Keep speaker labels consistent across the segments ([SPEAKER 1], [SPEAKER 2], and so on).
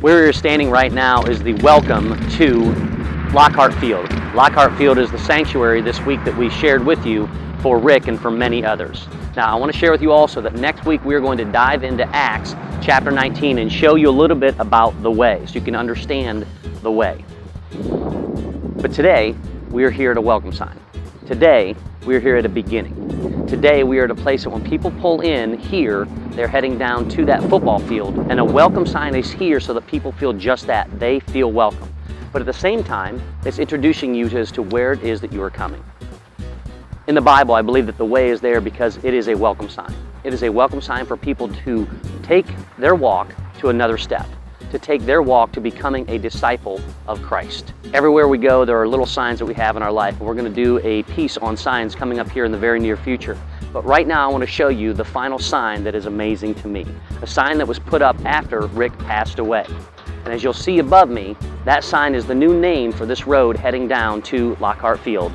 [SPEAKER 1] Where you're standing right now is the welcome to Lockhart Field. Lockhart Field is the sanctuary this week that we shared with you for Rick and for many others. Now, I want to share with you also that next week we are going to dive into Acts chapter 19 and show you a little bit about the way so you can understand the way. But today, we are here at a welcome sign. Today, we are here at a beginning. Today, we are at a place that when people pull in here, they're heading down to that football field, and a welcome sign is here so that people feel just that. They feel welcome. But at the same time, it's introducing you as to where it is that you are coming. In the Bible, I believe that the way is there because it is a welcome sign. It is a welcome sign for people to take their walk to another step to take their walk to becoming a disciple of Christ. Everywhere we go, there are little signs that we have in our life, and we're going to do a piece on signs coming up here in the very near future. But right now, I want to show you the final sign that is amazing to me. A sign that was put up after Rick passed away. And as you'll see above me, that sign is the new name for this road heading down to Lockhart Field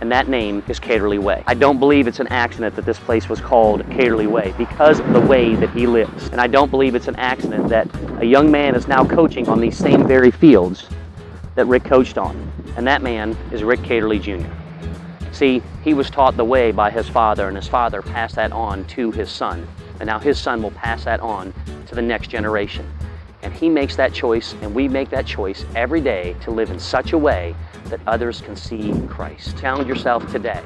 [SPEAKER 1] and that name is Kaderly Way. I don't believe it's an accident that this place was called Kaderly Way because of the way that he lives. And I don't believe it's an accident that a young man is now coaching on these same very fields that Rick coached on. And that man is Rick Kaderly Jr. See, he was taught the way by his father, and his father passed that on to his son. And now his son will pass that on to the next generation. And he makes that choice, and we make that choice every day to live in such a way that others can see Christ. Challenge yourself today